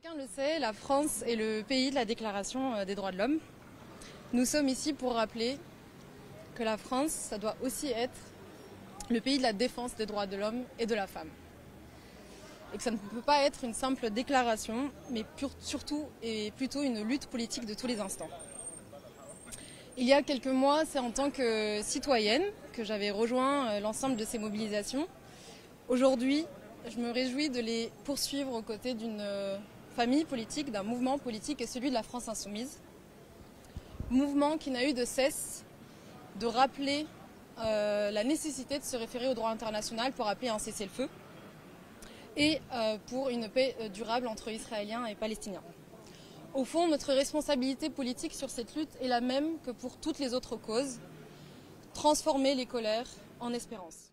Chacun le sait, la France est le pays de la Déclaration euh, des droits de l'homme. Nous sommes ici pour rappeler que la France, ça doit aussi être le pays de la défense des droits de l'homme et de la femme. Et que ça ne peut pas être une simple déclaration, mais surtout et plutôt une lutte politique de tous les instants. Il y a quelques mois, c'est en tant que citoyenne que j'avais rejoint euh, l'ensemble de ces mobilisations. Aujourd'hui, je me réjouis de les poursuivre aux côtés d'une euh, famille politique, d'un mouvement politique et celui de la France insoumise. Mouvement qui n'a eu de cesse de rappeler euh, la nécessité de se référer au droit international pour appeler un cessez-le-feu et euh, pour une paix euh, durable entre Israéliens et Palestiniens. Au fond, notre responsabilité politique sur cette lutte est la même que pour toutes les autres causes, transformer les colères en espérance.